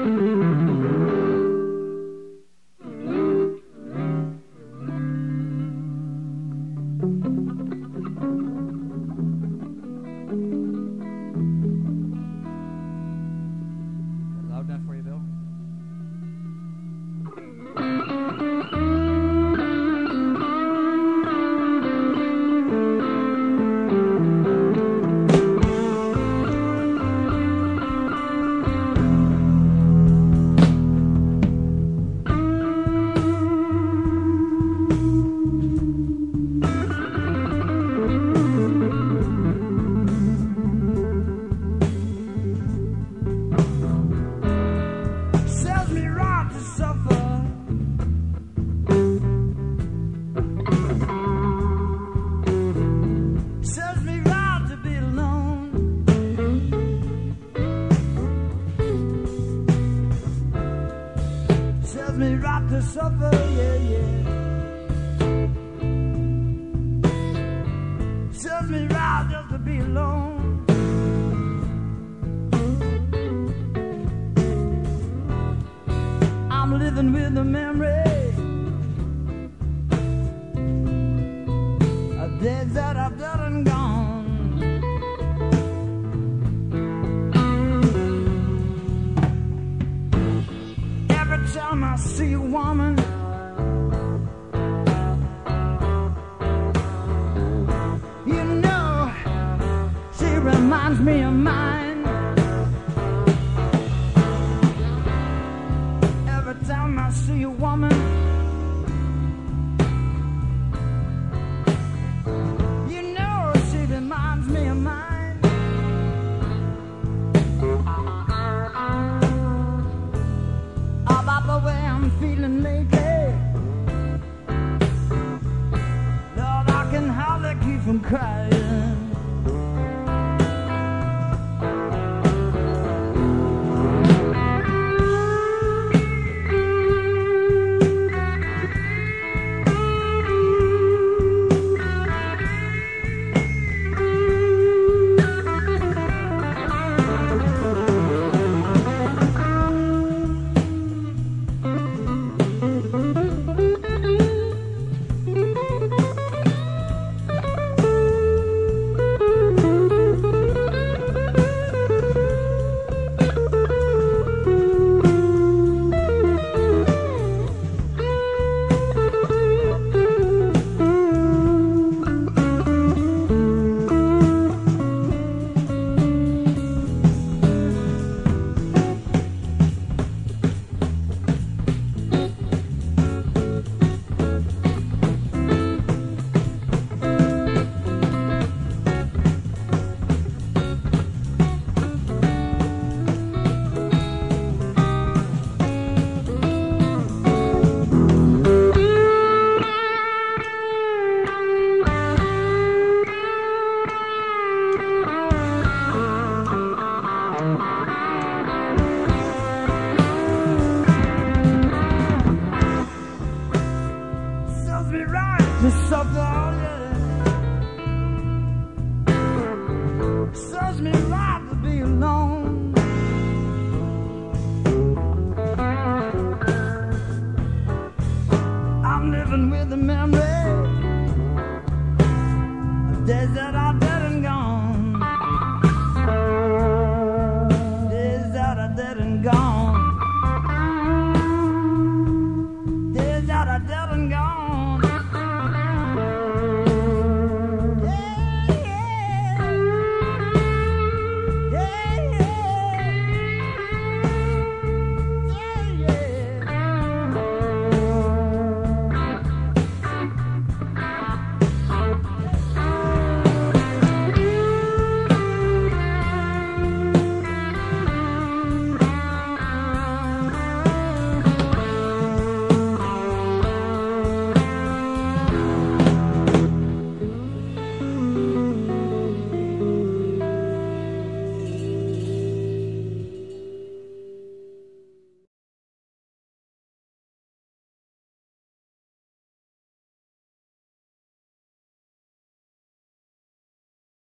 Mm-hmm. suffer, yeah, yeah. Serves me right just to be alone. I'm living with the memory of days that I've done and gone. time I see a woman? You know, she reminds me of mine. Every time I see a woman